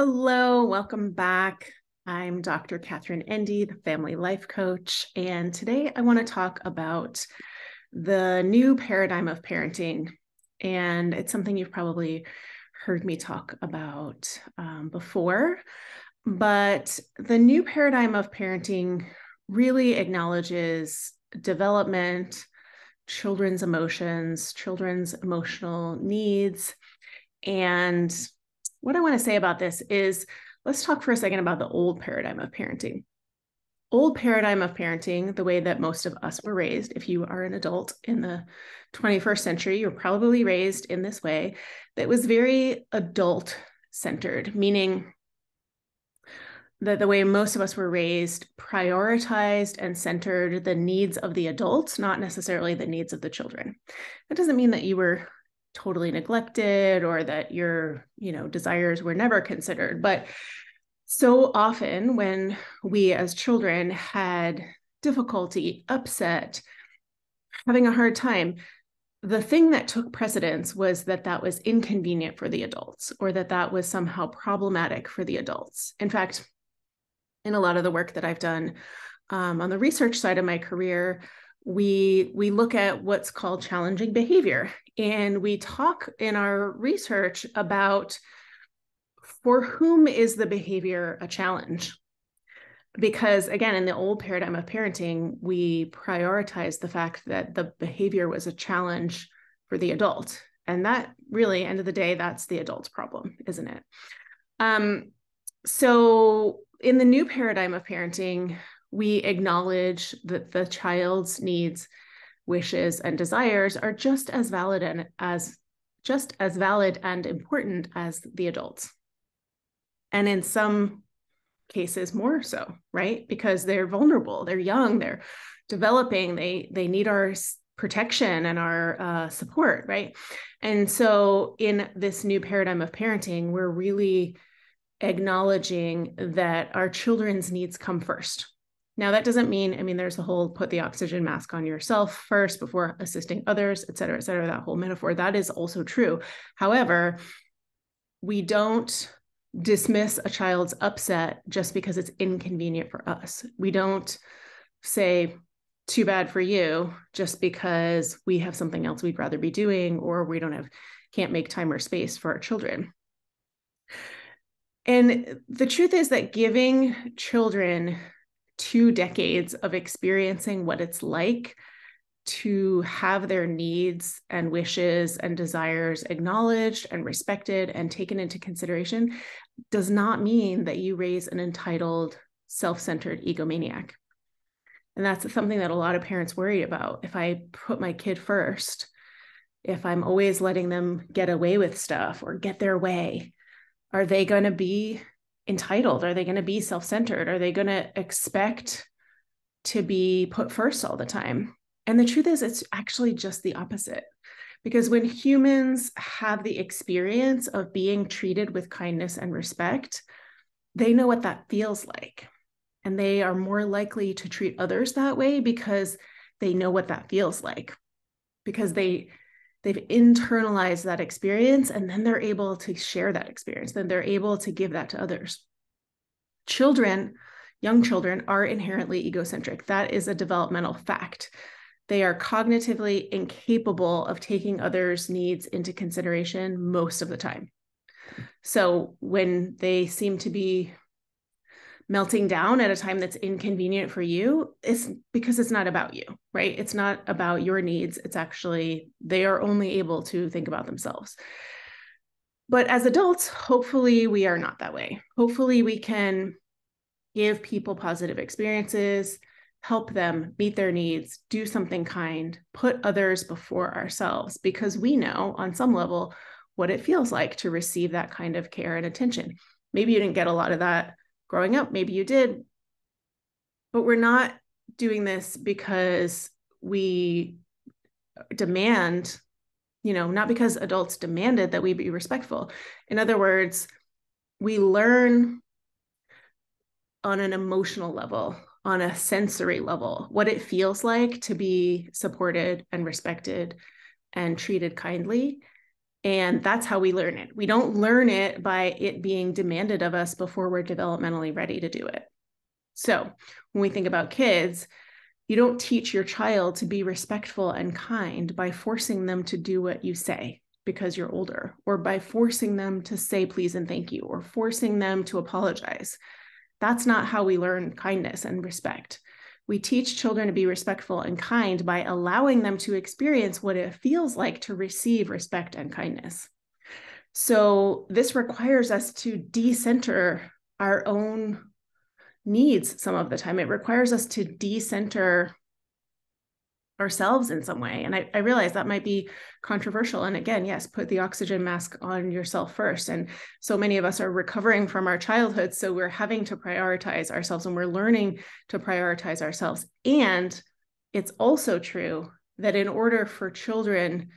Hello, welcome back. I'm Dr. Katherine Endy, the family life coach, and today I want to talk about the new paradigm of parenting. And it's something you've probably heard me talk about um, before, but the new paradigm of parenting really acknowledges development, children's emotions, children's emotional needs, and what I want to say about this is let's talk for a second about the old paradigm of parenting. Old paradigm of parenting, the way that most of us were raised, if you are an adult in the 21st century, you're probably raised in this way, that was very adult centered, meaning that the way most of us were raised prioritized and centered the needs of the adults, not necessarily the needs of the children. That doesn't mean that you were totally neglected or that your you know desires were never considered. But so often when we as children had difficulty upset having a hard time the thing that took precedence was that that was inconvenient for the adults or that that was somehow problematic for the adults. In fact in a lot of the work that i've done um, on the research side of my career we we look at what's called challenging behavior and we talk in our research about for whom is the behavior a challenge? Because again in the old paradigm of parenting we prioritize the fact that the behavior was a challenge for the adult. And that really end of the day that's the adult's problem isn't it? Um, so in the new paradigm of parenting we acknowledge that the child's needs, wishes, and desires are just as valid and as just as valid and important as the adults. And in some cases more so, right? Because they're vulnerable, they're young, they're developing, they they need our protection and our uh, support, right? And so in this new paradigm of parenting, we're really acknowledging that our children's needs come first now, that doesn't mean, I mean, there's the whole put the oxygen mask on yourself first before assisting others, et cetera, et cetera, that whole metaphor. That is also true. However, we don't dismiss a child's upset just because it's inconvenient for us. We don't say, too bad for you, just because we have something else we'd rather be doing or we don't have, can't make time or space for our children. And the truth is that giving children two decades of experiencing what it's like to have their needs and wishes and desires acknowledged and respected and taken into consideration does not mean that you raise an entitled, self centered egomaniac. And that's something that a lot of parents worry about. If I put my kid first, if I'm always letting them get away with stuff or get their way, are they going to be entitled? Are they going to be self centered? Are they going to expect to be put first all the time? And the truth is, it's actually just the opposite. Because when humans have the experience of being treated with kindness and respect, they know what that feels like. And they are more likely to treat others that way because they know what that feels like. Because they they've internalized that experience and then they're able to share that experience then they're able to give that to others. Children young children are inherently egocentric. That is a developmental fact. They are cognitively incapable of taking others needs into consideration most of the time. So when they seem to be melting down at a time that's inconvenient for you is because it's not about you right? It's not about your needs. It's actually they are only able to think about themselves. But as adults hopefully we are not that way. Hopefully we can give people positive experiences help them meet their needs do something kind put others before ourselves because we know on some level what it feels like to receive that kind of care and attention. Maybe you didn't get a lot of that growing up. Maybe you did. But we're not doing this because we demand, you know, not because adults demanded that we be respectful. In other words, we learn on an emotional level, on a sensory level, what it feels like to be supported and respected and treated kindly. And that's how we learn it. We don't learn it by it being demanded of us before we're developmentally ready to do it. So when we think about kids, you don't teach your child to be respectful and kind by forcing them to do what you say because you're older, or by forcing them to say please and thank you, or forcing them to apologize. That's not how we learn kindness and respect. We teach children to be respectful and kind by allowing them to experience what it feels like to receive respect and kindness. So, this requires us to decenter our own needs some of the time. It requires us to decenter ourselves in some way. And I, I realize that might be controversial. And again, yes, put the oxygen mask on yourself first. And so many of us are recovering from our childhood. So we're having to prioritize ourselves and we're learning to prioritize ourselves. And it's also true that in order for children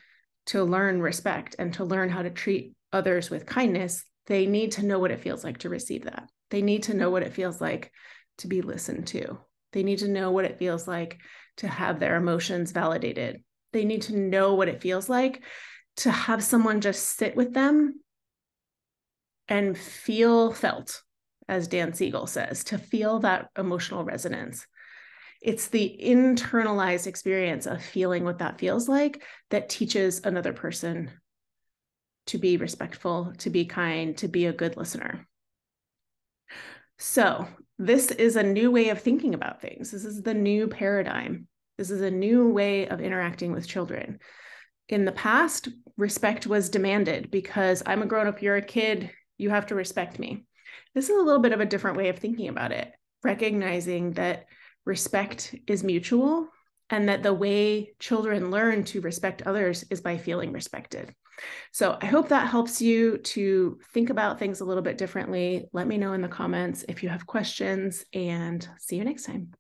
to learn respect and to learn how to treat others with kindness, they need to know what it feels like to receive that. They need to know what it feels like to be listened to. They need to know what it feels like to have their emotions validated. They need to know what it feels like to have someone just sit with them and feel felt, as Dan Siegel says, to feel that emotional resonance. It's the internalized experience of feeling what that feels like that teaches another person to be respectful, to be kind, to be a good listener. So, this is a new way of thinking about things. This is the new paradigm. This is a new way of interacting with children. In the past, respect was demanded because I'm a grown up, you're a kid, you have to respect me. This is a little bit of a different way of thinking about it, recognizing that respect is mutual and that the way children learn to respect others is by feeling respected. So I hope that helps you to think about things a little bit differently. Let me know in the comments if you have questions and see you next time.